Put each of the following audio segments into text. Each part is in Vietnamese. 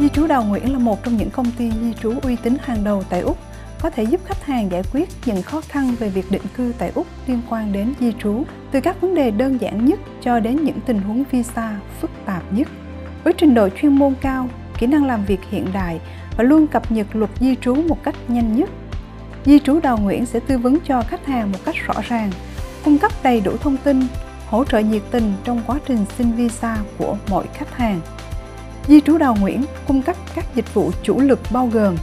Di trú Đào Nguyễn là một trong những công ty di trú uy tín hàng đầu tại Úc, có thể giúp khách hàng giải quyết những khó khăn về việc định cư tại Úc liên quan đến di trú, từ các vấn đề đơn giản nhất cho đến những tình huống visa phức tạp nhất. Với trình độ chuyên môn cao, kỹ năng làm việc hiện đại và luôn cập nhật luật di trú một cách nhanh nhất, Di trú Đào Nguyễn sẽ tư vấn cho khách hàng một cách rõ ràng, cung cấp đầy đủ thông tin, hỗ trợ nhiệt tình trong quá trình xin visa của mọi khách hàng. Di trú Đào Nguyễn cung cấp các dịch vụ chủ lực bao gồm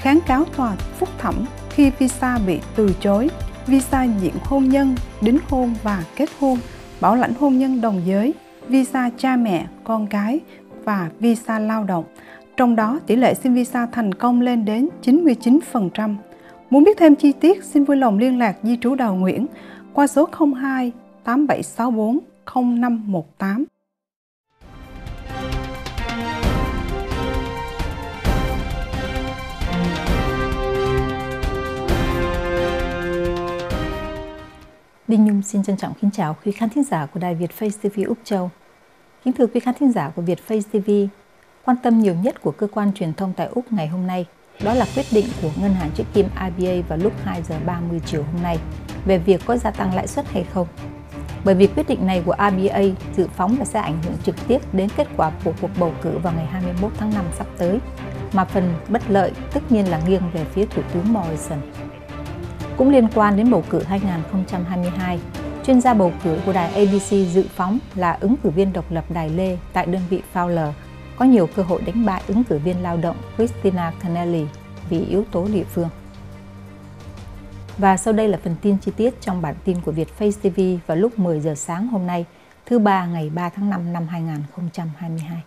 kháng cáo tòa phúc thẩm khi visa bị từ chối, visa diện hôn nhân, đính hôn và kết hôn, bảo lãnh hôn nhân đồng giới, visa cha mẹ, con cái và visa lao động. Trong đó, tỷ lệ xin visa thành công lên đến 99%. Muốn biết thêm chi tiết, xin vui lòng liên lạc Di trú Đào Nguyễn qua số 02 8764 0518. Đinh Nhung xin trân trọng kính chào quý khán thính giả của Đài Việt Face TV Úc Châu. Kính thưa quý khán thính giả của Việt Face TV, quan tâm nhiều nhất của cơ quan truyền thông tại Úc ngày hôm nay đó là quyết định của ngân hàng chữ kim IBA vào lúc 2 giờ 30 chiều hôm nay về việc có gia tăng lãi suất hay không. Bởi vì quyết định này của IBA dự phóng là sẽ ảnh hưởng trực tiếp đến kết quả của cuộc bầu cử vào ngày 21 tháng 5 sắp tới, mà phần bất lợi tất nhiên là nghiêng về phía Thủ tướng Morrison. Cũng liên quan đến bầu cử 2022, chuyên gia bầu cử của đài ABC dự phóng là ứng cử viên độc lập Đài Lê tại đơn vị Fowler có nhiều cơ hội đánh bại ứng cử viên lao động Christina Canelli vì yếu tố địa phương. Và sau đây là phần tin chi tiết trong bản tin của Việt Face TV vào lúc 10 giờ sáng hôm nay, thứ ba ngày 3 tháng 5 năm 2022.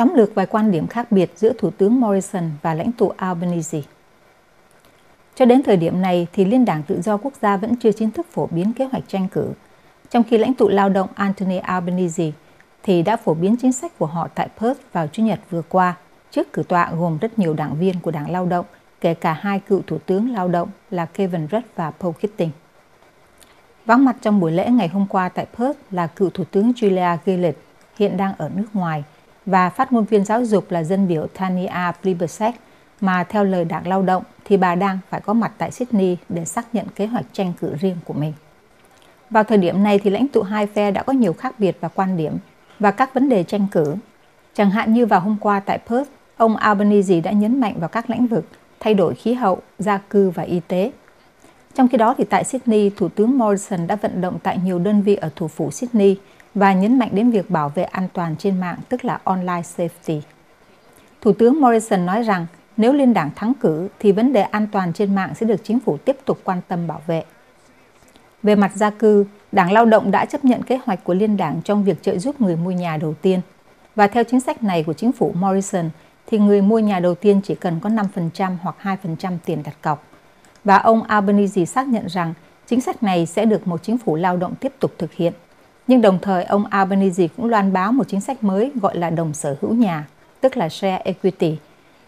Tóm lược vài quan điểm khác biệt giữa Thủ tướng Morrison và lãnh tụ Albanese. Cho đến thời điểm này thì Liên đảng Tự do Quốc gia vẫn chưa chính thức phổ biến kế hoạch tranh cử, trong khi lãnh tụ lao động Anthony Albanese thì đã phổ biến chính sách của họ tại Perth vào Chủ nhật vừa qua trước cử tọa gồm rất nhiều đảng viên của Đảng Lao động, kể cả hai cựu Thủ tướng Lao động là Kevin Rudd và Paul Keating. Vắng mặt trong buổi lễ ngày hôm qua tại Perth là cựu Thủ tướng Julia Gillard, hiện đang ở nước ngoài, và phát ngôn viên giáo dục là dân biểu Tania Plibersek, mà theo lời Đảng Lao động thì bà đang phải có mặt tại Sydney để xác nhận kế hoạch tranh cử riêng của mình. Vào thời điểm này thì lãnh tụ hai phe đã có nhiều khác biệt và quan điểm và các vấn đề tranh cử. Chẳng hạn như vào hôm qua tại Perth, ông Albanese đã nhấn mạnh vào các lĩnh vực thay đổi khí hậu, gia cư và y tế. Trong khi đó thì tại Sydney, Thủ tướng Morrison đã vận động tại nhiều đơn vị ở thủ phủ Sydney và nhấn mạnh đến việc bảo vệ an toàn trên mạng, tức là online safety. Thủ tướng Morrison nói rằng nếu liên đảng thắng cử thì vấn đề an toàn trên mạng sẽ được chính phủ tiếp tục quan tâm bảo vệ. Về mặt gia cư, Đảng Lao động đã chấp nhận kế hoạch của liên đảng trong việc trợ giúp người mua nhà đầu tiên. Và theo chính sách này của chính phủ Morrison, thì người mua nhà đầu tiên chỉ cần có 5% hoặc 2% tiền đặt cọc. Và ông Albanese xác nhận rằng chính sách này sẽ được một chính phủ lao động tiếp tục thực hiện. Nhưng đồng thời ông Albanese cũng loan báo một chính sách mới gọi là đồng sở hữu nhà, tức là share equity,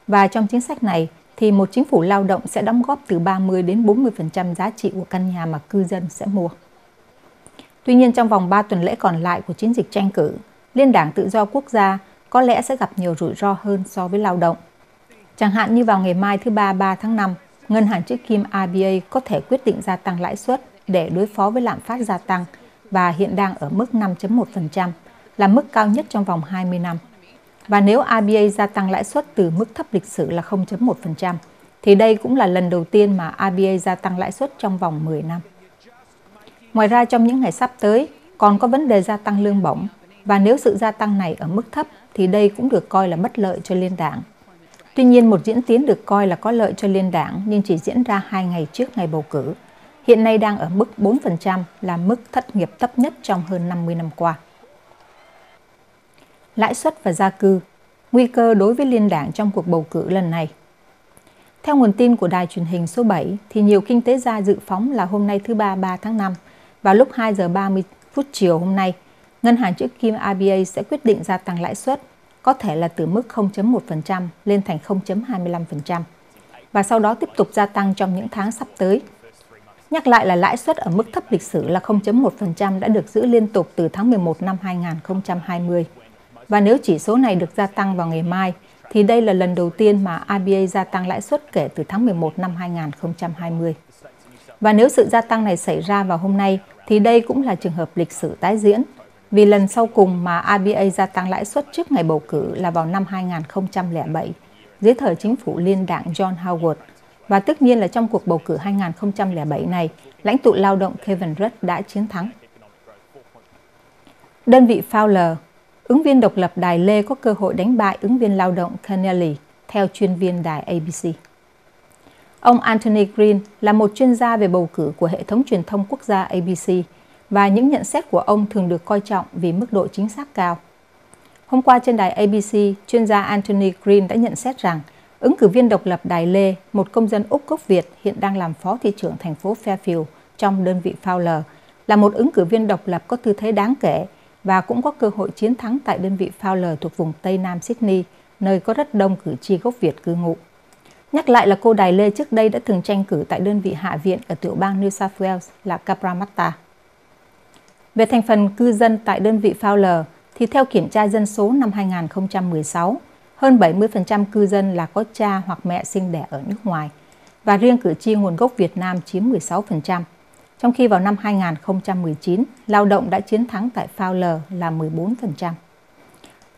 và trong chính sách này thì một chính phủ lao động sẽ đóng góp từ 30 đến 40% giá trị của căn nhà mà cư dân sẽ mua. Tuy nhiên trong vòng 3 tuần lễ còn lại của chiến dịch tranh cử, Liên đảng Tự do Quốc gia có lẽ sẽ gặp nhiều rủi ro hơn so với lao động. Chẳng hạn như vào ngày mai thứ ba 3 tháng 5, ngân hàng Trích kim RBA có thể quyết định gia tăng lãi suất để đối phó với lạm phát gia tăng và hiện đang ở mức 5.1%, là mức cao nhất trong vòng 20 năm. Và nếu RBA gia tăng lãi suất từ mức thấp lịch sử là 0.1%, thì đây cũng là lần đầu tiên mà RBA gia tăng lãi suất trong vòng 10 năm. Ngoài ra trong những ngày sắp tới, còn có vấn đề gia tăng lương bổng, và nếu sự gia tăng này ở mức thấp thì đây cũng được coi là bất lợi cho liên đảng. Tuy nhiên, một diễn tiến được coi là có lợi cho liên đảng nhưng chỉ diễn ra hai ngày trước ngày bầu cử. Hiện nay đang ở mức 4% là mức thất nghiệp thấp nhất trong hơn 50 năm qua lãi suất và gia cư, nguy cơ đối với liên đảng trong cuộc bầu cử lần này. Theo nguồn tin của đài truyền hình số 7, thì nhiều kinh tế gia dự phóng là hôm nay thứ ba 3 tháng 5, vào lúc 2 giờ 30 phút chiều hôm nay, ngân hàng chữ kim RBA sẽ quyết định gia tăng lãi suất, có thể là từ mức 0.1% lên thành 0.25%. và sau đó tiếp tục gia tăng trong những tháng sắp tới. Nhắc lại là lãi suất ở mức thấp lịch sử là 0.1% đã được giữ liên tục từ tháng 11 năm 2020. Và nếu chỉ số này được gia tăng vào ngày mai, thì đây là lần đầu tiên mà RBA gia tăng lãi suất kể từ tháng 11 năm 2020. Và nếu sự gia tăng này xảy ra vào hôm nay, thì đây cũng là trường hợp lịch sử tái diễn, vì lần sau cùng mà RBA gia tăng lãi suất trước ngày bầu cử là vào năm 2007, dưới thời chính phủ liên đảng John Howard. Và tất nhiên là trong cuộc bầu cử 2007 này, lãnh tụ lao động Kevin Rudd đã chiến thắng. Đơn vị Fowler, ứng viên độc lập Đài Lê có cơ hội đánh bại ứng viên lao động Kennelly, theo chuyên viên đài ABC. Ông Anthony Green là một chuyên gia về bầu cử của hệ thống truyền thông quốc gia ABC và những nhận xét của ông thường được coi trọng vì mức độ chính xác cao. Hôm qua trên đài ABC, chuyên gia Anthony Green đã nhận xét rằng ứng cử viên độc lập Đài Lê, một công dân Úc gốc Việt hiện đang làm phó thị trưởng thành phố Fairfield trong đơn vị Fowler, là một ứng cử viên độc lập có tư thế đáng kể và cũng có cơ hội chiến thắng tại đơn vị Fowler thuộc vùng Tây Nam Sydney, nơi có rất đông cử tri gốc Việt cư ngụ. Nhắc lại là cô Đài Lê trước đây đã từng tranh cử tại đơn vị hạ viện ở tiểu bang New South Wales là Cabramatta. Về thành phần cư dân tại đơn vị Fowler, thì theo kiểm tra dân số năm 2016, hơn 70% cư dân là có cha hoặc mẹ sinh đẻ ở nước ngoài, và riêng cử tri nguồn gốc Việt Nam chiếm 16%. Trong khi vào năm 2019, lao động đã chiến thắng tại Fowler là 14%.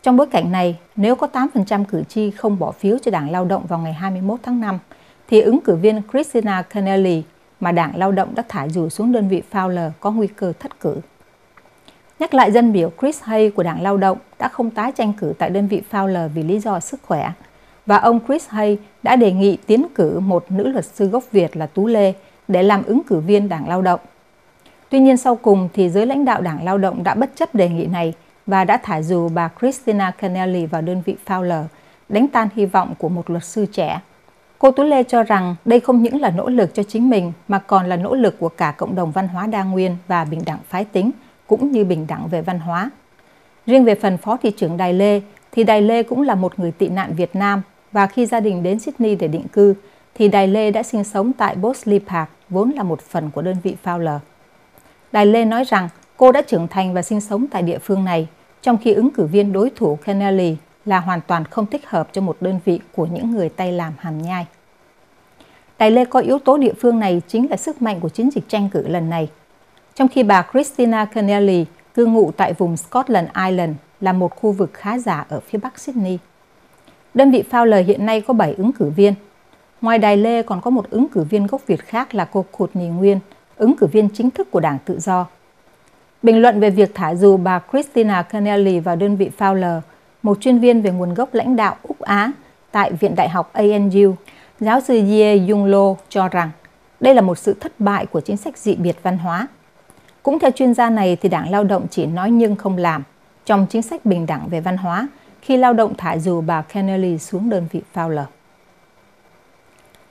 Trong bối cảnh này, nếu có 8% cử tri không bỏ phiếu cho Đảng Lao động vào ngày 21 tháng 5, thì ứng cử viên Christina Kennelly mà Đảng Lao động đã thải dù xuống đơn vị Fowler có nguy cơ thất cử. Nhắc lại dân biểu Chris Hay của Đảng Lao động đã không tái tranh cử tại đơn vị Fowler vì lý do sức khỏe. Và ông Chris Hay đã đề nghị tiến cử một nữ luật sư gốc Việt là Tú Lê để làm ứng cử viên Đảng Lao động. Tuy nhiên sau cùng thì giới lãnh đạo Đảng Lao động đã bất chấp đề nghị này và đã thải dù bà Christina Kennelly vào đơn vị Fowler, đánh tan hy vọng của một luật sư trẻ. Cô Tú Lê cho rằng đây không những là nỗ lực cho chính mình mà còn là nỗ lực của cả cộng đồng văn hóa đa nguyên và bình đẳng phái tính – cũng như bình đẳng về văn hóa. Riêng về phần phó thị trưởng Đài Lê, thì Đài Lê cũng là một người tị nạn Việt Nam và khi gia đình đến Sydney để định cư, thì Đài Lê đã sinh sống tại Bosley Park, vốn là một phần của đơn vị Fowler. Đài Lê nói rằng cô đã trưởng thành và sinh sống tại địa phương này, trong khi ứng cử viên đối thủ Kennelly là hoàn toàn không thích hợp cho một đơn vị của những người tay làm hàm nhai. Đài Lê coi yếu tố địa phương này chính là sức mạnh của chiến dịch tranh cử lần này – trong khi bà Christina Kennelly cư ngụ tại vùng Scotland Island là một khu vực khá giả ở phía bắc Sydney. Đơn vị Fowler hiện nay có 7 ứng cử viên. Ngoài Đài Lê còn có một ứng cử viên gốc Việt khác là cô Courtney Nguyên, ứng cử viên chính thức của Đảng Tự Do. Bình luận về việc thả dù bà Christina Kennelly vào đơn vị Fowler, một chuyên viên về nguồn gốc lãnh đạo Úc Á tại Viện Đại học ANU, giáo sư Ye Jung Lo cho rằng đây là một sự thất bại của chính sách dị biệt văn hóa cũng theo chuyên gia này thì Đảng Lao động chỉ nói nhưng không làm trong chính sách bình đẳng về văn hóa khi lao động thả dù bà Kennelly xuống đơn vị Fowler.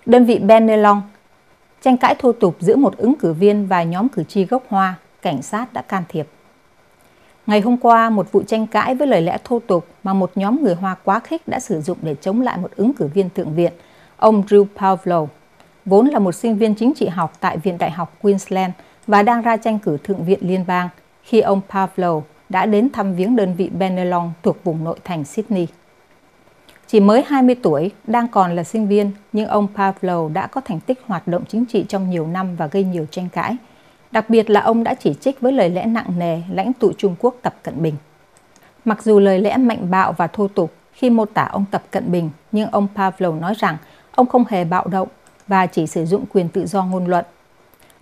Đơn vị Benelong tranh cãi thô tục giữa một ứng cử viên và nhóm cử tri gốc Hoa, cảnh sát đã can thiệp. Ngày hôm qua, một vụ tranh cãi với lời lẽ thô tục mà một nhóm người Hoa quá khích đã sử dụng để chống lại một ứng cử viên thượng viện, ông Drew Pavlo, vốn là một sinh viên chính trị học tại Viện Đại học Queensland và đang ra tranh cử Thượng viện Liên bang khi ông Pavlo đã đến thăm viếng đơn vị Benelong thuộc vùng nội thành Sydney. Chỉ mới 20 tuổi, đang còn là sinh viên, nhưng ông Pavlo đã có thành tích hoạt động chính trị trong nhiều năm và gây nhiều tranh cãi. Đặc biệt là ông đã chỉ trích với lời lẽ nặng nề lãnh tụ Trung Quốc Tập Cận Bình. Mặc dù lời lẽ mạnh bạo và thô tục khi mô tả ông Tập Cận Bình, nhưng ông Pavlo nói rằng ông không hề bạo động và chỉ sử dụng quyền tự do ngôn luận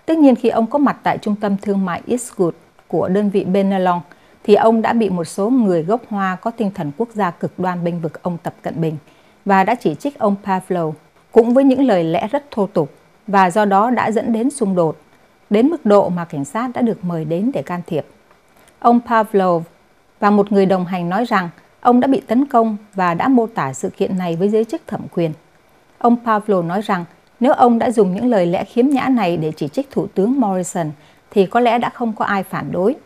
Tất nhiên khi ông có mặt tại trung tâm thương mại Eastwood của đơn vị Benelong, thì ông đã bị một số người gốc Hoa có tinh thần quốc gia cực đoan bênh vực ông Tập Cận Bình và đã chỉ trích ông Pavlo cũng với những lời lẽ rất thô tục và do đó đã dẫn đến xung đột, đến mức độ mà cảnh sát đã được mời đến để can thiệp. Ông Pavlov và một người đồng hành nói rằng ông đã bị tấn công và đã mô tả sự kiện này với giới chức thẩm quyền. Ông Pavlo nói rằng nếu ông đã dùng những lời lẽ khiếm nhã này để chỉ trích Thủ tướng Morrison, thì có lẽ đã không có ai phản đối.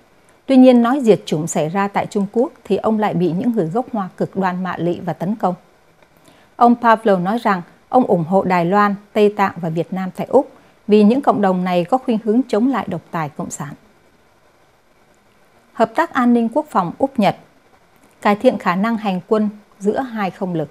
Tuy nhiên nói diệt chủng xảy ra tại Trung Quốc thì ông lại bị những người gốc Hoa cực đoan mạ lị và tấn công. Ông Pavlo nói rằng ông ủng hộ Đài Loan, Tây Tạng và Việt Nam tại Úc vì những cộng đồng này có khuynh hướng chống lại độc tài cộng sản. Hợp tác an ninh quốc phòng Úc-Nhật cải thiện khả năng hành quân giữa hai không lực.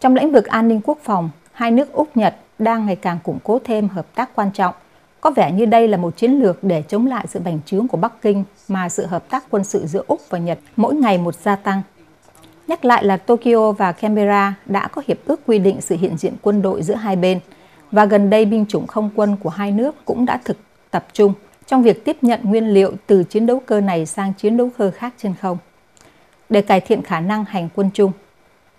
Trong lĩnh vực an ninh quốc phòng, hai nước Úc-Nhật đang ngày càng củng cố thêm hợp tác quan trọng. Có vẻ như đây là một chiến lược để chống lại sự bành trướng của Bắc Kinh mà sự hợp tác quân sự giữa Úc và Nhật mỗi ngày một gia tăng. Nhắc lại là Tokyo và Canberra đã có hiệp ước quy định sự hiện diện quân đội giữa hai bên và gần đây binh chủng không quân của hai nước cũng đã thực tập trung trong việc tiếp nhận nguyên liệu từ chiến đấu cơ này sang chiến đấu cơ khác trên không. Để cải thiện khả năng hành quân chung,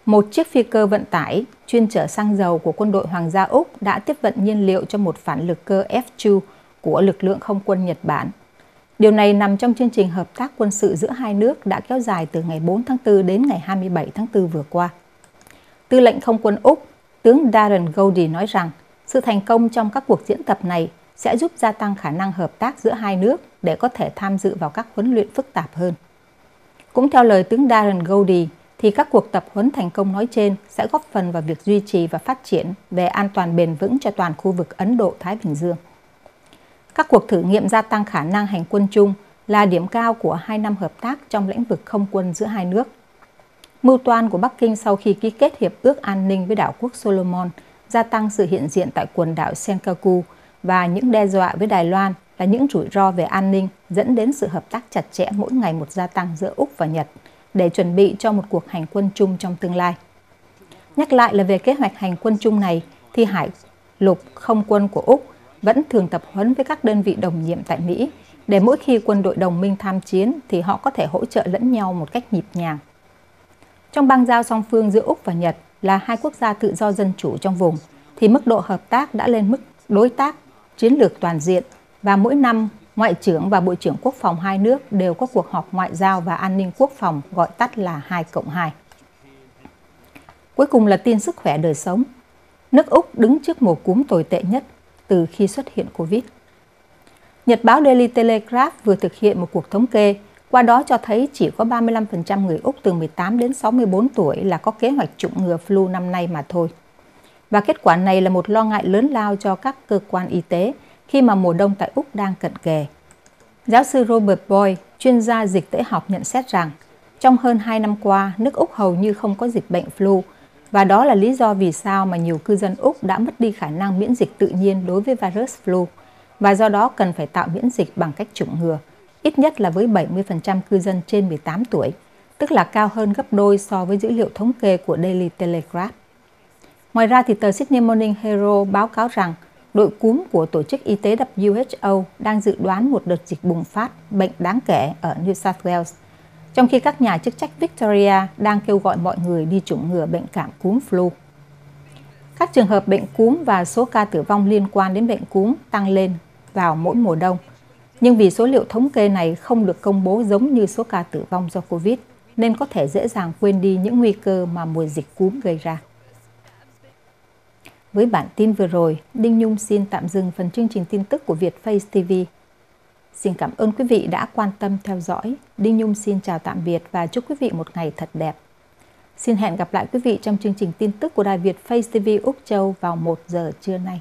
một chiếc phi cơ vận tải chuyên chở xăng dầu của quân đội Hoàng gia Úc đã tiếp vận nhiên liệu cho một phản lực cơ F-2 của lực lượng không quân Nhật Bản. Điều này nằm trong chương trình hợp tác quân sự giữa hai nước đã kéo dài từ ngày 4 tháng 4 đến ngày 27 tháng 4 vừa qua. Tư lệnh không quân Úc, tướng Darren Goldie nói rằng sự thành công trong các cuộc diễn tập này sẽ giúp gia tăng khả năng hợp tác giữa hai nước để có thể tham dự vào các huấn luyện phức tạp hơn. Cũng theo lời tướng Darren Goldie, thì các cuộc tập huấn thành công nói trên sẽ góp phần vào việc duy trì và phát triển về an toàn bền vững cho toàn khu vực Ấn Độ-Thái Bình Dương. Các cuộc thử nghiệm gia tăng khả năng hành quân chung là điểm cao của hai năm hợp tác trong lĩnh vực không quân giữa hai nước. Mưu toan của Bắc Kinh sau khi ký kết hiệp ước an ninh với đảo quốc Solomon gia tăng sự hiện diện tại quần đảo Senkaku và những đe dọa với Đài Loan là những rủi ro về an ninh dẫn đến sự hợp tác chặt chẽ mỗi ngày một gia tăng giữa Úc và Nhật để chuẩn bị cho một cuộc hành quân chung trong tương lai. Nhắc lại là về kế hoạch hành quân chung này, thì Hải lục không quân của Úc vẫn thường tập huấn với các đơn vị đồng nhiệm tại Mỹ, để mỗi khi quân đội đồng minh tham chiến thì họ có thể hỗ trợ lẫn nhau một cách nhịp nhàng. Trong băng giao song phương giữa Úc và Nhật là hai quốc gia tự do dân chủ trong vùng, thì mức độ hợp tác đã lên mức đối tác, chiến lược toàn diện và mỗi năm Ngoại trưởng và Bộ trưởng Quốc phòng hai nước đều có cuộc họp ngoại giao và an ninh quốc phòng gọi tắt là 2 cộng 2. Cuối cùng là tin sức khỏe đời sống. Nước Úc đứng trước mùa cúm tồi tệ nhất từ khi xuất hiện Covid. Nhật báo Daily Telegraph vừa thực hiện một cuộc thống kê, qua đó cho thấy chỉ có 35% người Úc từ 18 đến 64 tuổi là có kế hoạch chủng ngừa flu năm nay mà thôi. Và kết quả này là một lo ngại lớn lao cho các cơ quan y tế khi mà mùa đông tại Úc đang cận kề. Giáo sư Robert Boy, chuyên gia dịch tễ học nhận xét rằng trong hơn 2 năm qua, nước Úc hầu như không có dịch bệnh flu và đó là lý do vì sao mà nhiều cư dân Úc đã mất đi khả năng miễn dịch tự nhiên đối với virus flu và do đó cần phải tạo miễn dịch bằng cách chủng ngừa, ít nhất là với 70% cư dân trên 18 tuổi, tức là cao hơn gấp đôi so với dữ liệu thống kê của Daily Telegraph. Ngoài ra thì tờ Sydney Morning Herald báo cáo rằng đội cúm của Tổ chức Y tế WHO đang dự đoán một đợt dịch bùng phát bệnh đáng kể ở New South Wales, trong khi các nhà chức trách Victoria đang kêu gọi mọi người đi chủng ngừa bệnh cảm cúm flu. Các trường hợp bệnh cúm và số ca tử vong liên quan đến bệnh cúm tăng lên vào mỗi mùa đông. Nhưng vì số liệu thống kê này không được công bố giống như số ca tử vong do Covid, nên có thể dễ dàng quên đi những nguy cơ mà mùa dịch cúm gây ra. Với bản tin vừa rồi, Đinh Nhung xin tạm dừng phần chương trình tin tức của Việt Face TV. Xin cảm ơn quý vị đã quan tâm theo dõi. Đinh Nhung xin chào tạm biệt và chúc quý vị một ngày thật đẹp. Xin hẹn gặp lại quý vị trong chương trình tin tức của Đài Việt Face TV Úc Châu vào 1 giờ trưa nay.